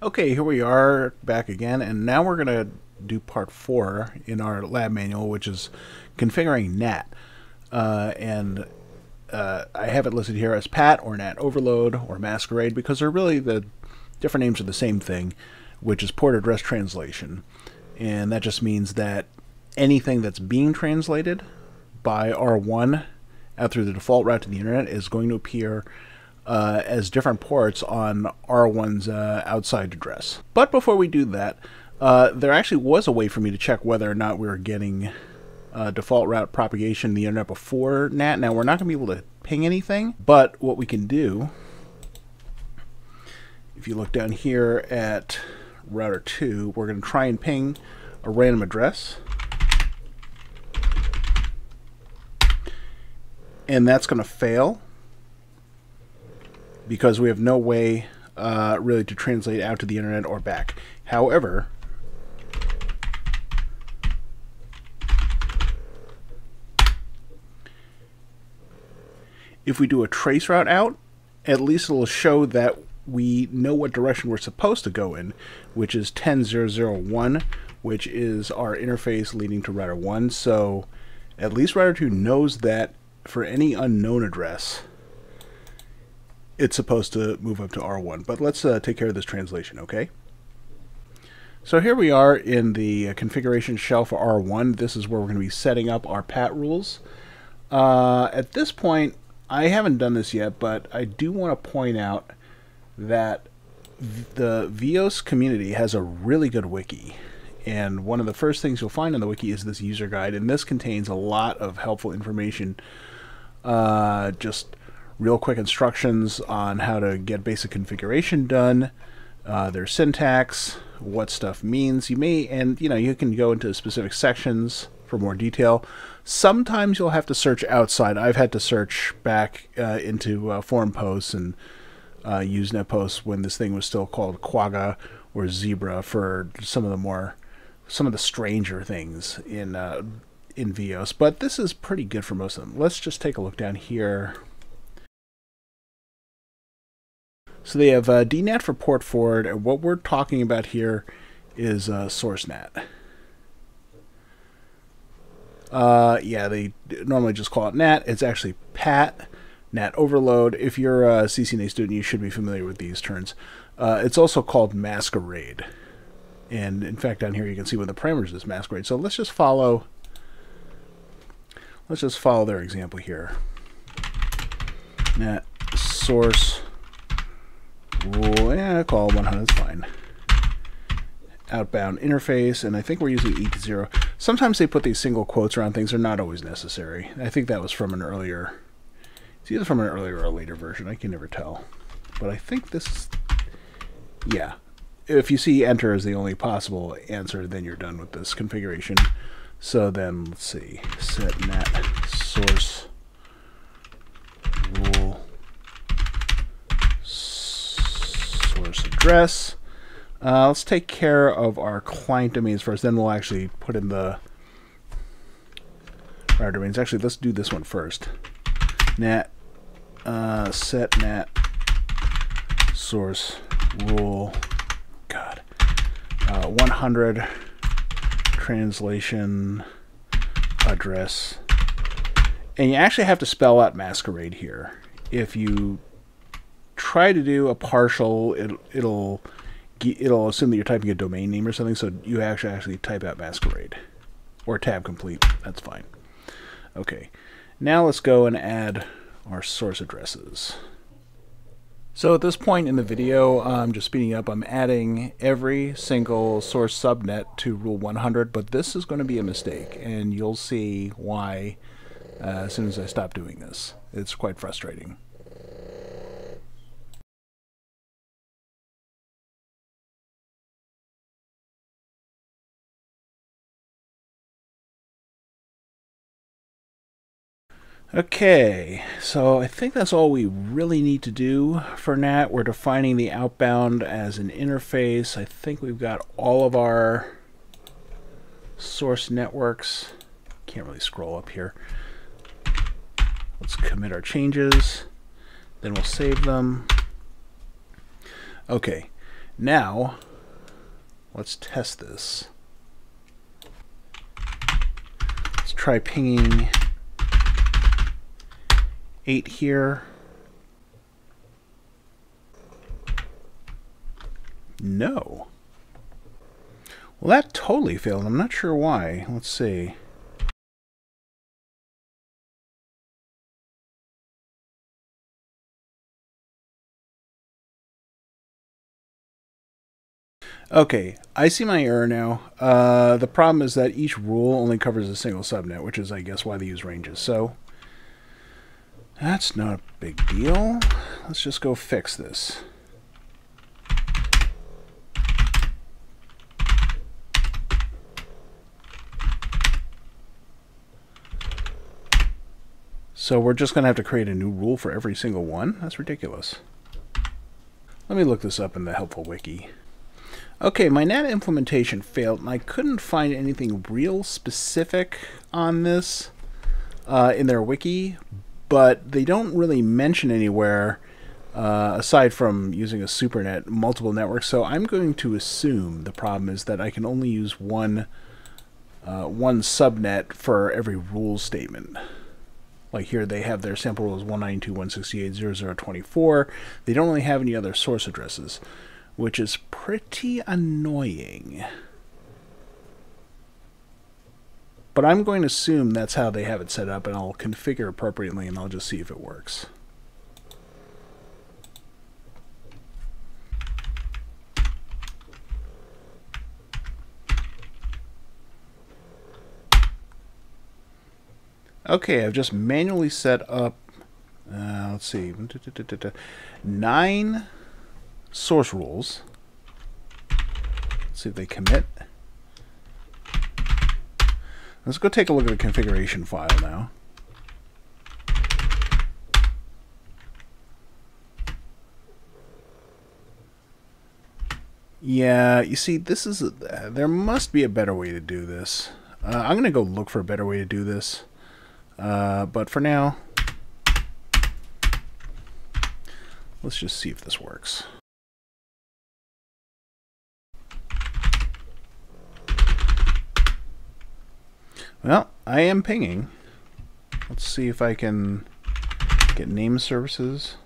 Okay, here we are back again, and now we're going to do part four in our lab manual, which is configuring NAT. Uh, and uh, I have it listed here as PAT or NAT overload or masquerade because they're really the different names are the same thing, which is port address translation. And that just means that anything that's being translated by R1 out through the default route to the internet is going to appear uh, as different ports on R1's uh, outside address. But before we do that, uh, there actually was a way for me to check whether or not we were getting uh, default route propagation in the internet before NAT. Now, we're not going to be able to ping anything, but what we can do, if you look down here at router 2, we're going to try and ping a random address. And that's going to fail because we have no way uh, really to translate out to the internet or back. However, if we do a trace route out, at least it'll show that we know what direction we're supposed to go in, which is 10001, which is our interface leading to router 1. So at least router 2 knows that for any unknown address, it's supposed to move up to R1. But let's uh, take care of this translation, okay? So here we are in the uh, configuration shell for R1. This is where we're going to be setting up our PAT rules. Uh, at this point, I haven't done this yet, but I do want to point out that the VyOS community has a really good wiki. And one of the first things you'll find in the wiki is this user guide, and this contains a lot of helpful information. Uh, just real quick instructions on how to get basic configuration done, uh, their syntax, what stuff means. You may, and you know, you can go into specific sections for more detail. Sometimes you'll have to search outside. I've had to search back uh, into uh, forum posts and uh, Usenet posts when this thing was still called Quagga or Zebra for some of the more, some of the stranger things in uh, in VyOS. But this is pretty good for most of them. Let's just take a look down here. So they have uh, DNAT for port forward, and what we're talking about here is uh, SourceNAT. Uh, yeah, they normally just call it NAT. It's actually PAT, NAT overload. If you're a CCNA student, you should be familiar with these terms. Uh, it's also called masquerade. And in fact, down here you can see what the parameters is masquerade. So let's just follow. Let's just follow their example here. NAT source rule, yeah, call 100, is fine. Outbound interface, and I think we're using E0. Sometimes they put these single quotes around things. They're not always necessary. I think that was from an earlier, it's either from an earlier or a later version. I can never tell. But I think this, yeah. If you see enter as the only possible answer, then you're done with this configuration. So then, let's see, set net source address. Uh, let's take care of our client domains first, then we'll actually put in the our domains. Actually, let's do this one first. Nat uh, set nat source rule. God, uh, 100 translation address, and you actually have to spell out masquerade here. If you try to do a partial, it, it'll it'll assume that you're typing a domain name or something, so you actually actually type out masquerade or tab complete. That's fine. Okay, now let's go and add our source addresses. So at this point in the video, I'm just speeding up, I'm adding every single source subnet to rule 100, but this is going to be a mistake, and you'll see why uh, as soon as I stop doing this. It's quite frustrating. Okay, so I think that's all we really need to do for NAT. We're defining the outbound as an interface. I think we've got all of our source networks. Can't really scroll up here. Let's commit our changes. Then we'll save them. Okay, Now, let's test this. Let's try pinging 8 here. No. Well, that totally failed. I'm not sure why. Let's see. Okay, I see my error now. Uh, the problem is that each rule only covers a single subnet, which is, I guess, why they use ranges. So, that's not a big deal. Let's just go fix this. So we're just going to have to create a new rule for every single one? That's ridiculous. Let me look this up in the helpful wiki. Okay, my NAT implementation failed, and I couldn't find anything real specific on this uh, in their wiki, but they don't really mention anywhere, uh, aside from using a supernet, multiple networks. So I'm going to assume the problem is that I can only use one uh, one subnet for every rule statement. Like here, they have their sample rules 192.168.0024. They don't really have any other source addresses which is pretty annoying. But I'm going to assume that's how they have it set up, and I'll configure appropriately, and I'll just see if it works. Okay, I've just manually set up, uh, let's see, nine source rules. Let's see if they commit. Let's go take a look at the configuration file now. Yeah, you see, this is a, there must be a better way to do this. Uh, I'm going to go look for a better way to do this. Uh, but for now, let's just see if this works. Well, I am pinging. Let's see if I can get name services.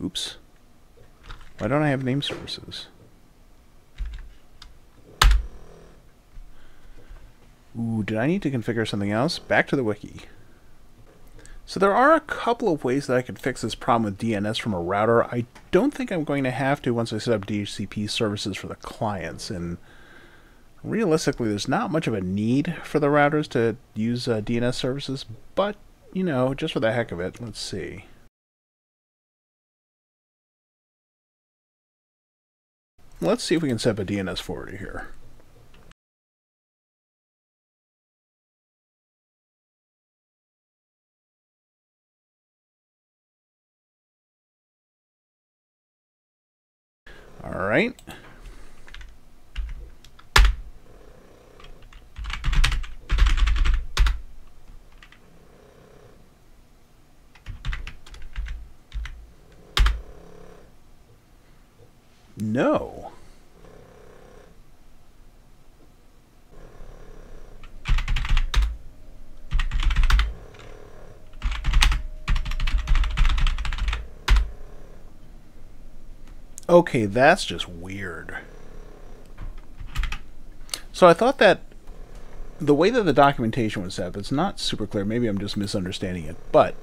Oops. Why don't I have name services? Ooh, did I need to configure something else? Back to the wiki. So there are a couple of ways that I could fix this problem with DNS from a router. I don't think I'm going to have to once I set up DHCP services for the clients. And realistically, there's not much of a need for the routers to use uh, DNS services, but, you know, just for the heck of it, let's see. Let's see if we can set up a DNS forwarder here. All right. No. Okay, that's just weird. So I thought that the way that the documentation was set up, it's not super clear. Maybe I'm just misunderstanding it. But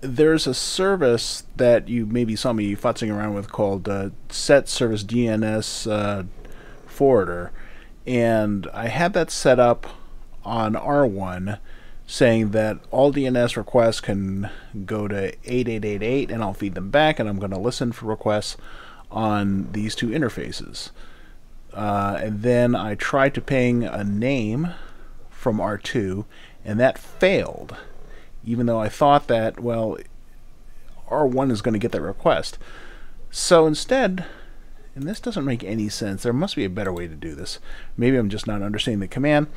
there's a service that you maybe saw me futzing around with called uh, Set Service DNS uh, Forwarder, and I had that set up on R1, saying that all DNS requests can go to 8888, and I'll feed them back, and I'm going to listen for requests on these two interfaces. Uh, and then I tried to ping a name from R2, and that failed even though I thought that, well, R1 is going to get that request. So instead, and this doesn't make any sense, there must be a better way to do this. Maybe I'm just not understanding the command,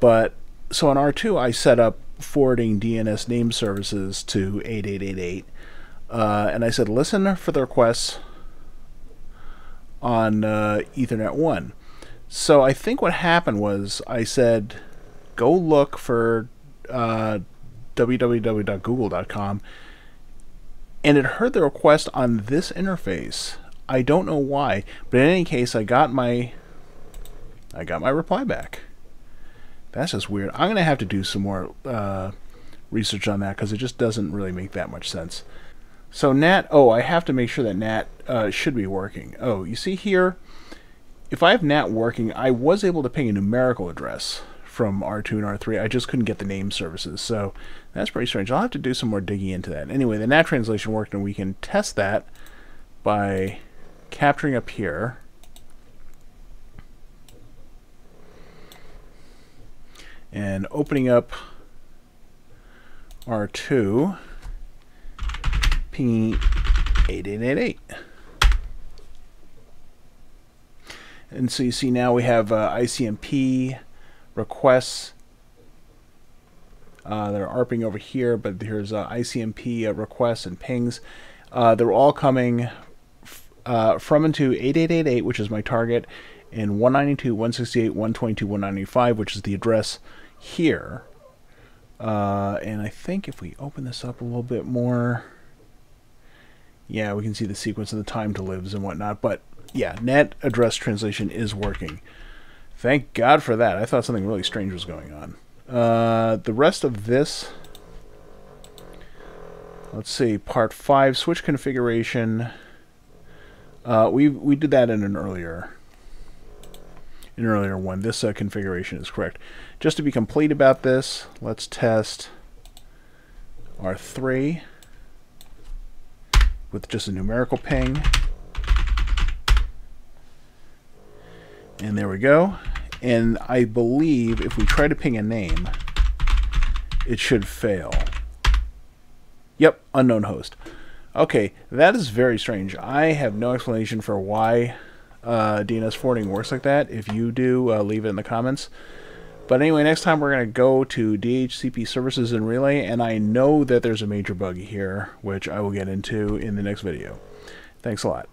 but so on R2 I set up forwarding DNS name services to 8888. uh, and I said, listen for the requests on uh, Ethernet 1. So I think what happened was I said, go look for uh, www.google.com, and it heard the request on this interface. I don't know why, but in any case, I got my I got my reply back. That's just weird. I'm gonna have to do some more uh, research on that because it just doesn't really make that much sense. So NAT, oh, I have to make sure that NAT uh, should be working. Oh, you see here, if I have NAT working, I was able to ping a numerical address from R2 and R3. I just couldn't get the name services, so that's pretty strange. I'll have to do some more digging into that. Anyway, the NAT translation worked, and we can test that by capturing up here. And opening up R2 pinging 8888. And so you see now we have uh, ICMP requests uh, that are ARPing over here, but here's uh, ICMP uh, requests and pings. Uh, they're all coming uh, from into 8888, which is my target, and 192, 168, 122, 195, which is the address here. and I think if we open this up a little bit more, yeah, we can see the sequence and the time to lives and whatnot. But yeah, net address translation is working. Thank God for that. I thought something really strange was going on. Uh, the rest of this, let's see, part five, switch configuration. Uh, we we did that in an earlier, an earlier one. This uh, configuration is correct. Just to be complete about this, let's test R3 with just a numerical ping. And there we go. And I believe if we try to ping a name, it should fail. Yep, unknown host. Okay, that is very strange. I have no explanation for why uh, DNS forwarding works like that. If you do, uh, leave it in the comments. But anyway, next time we're going to go to DHCP services and relay, and I know that there's a major bug here, which I will get into in the next video. Thanks a lot.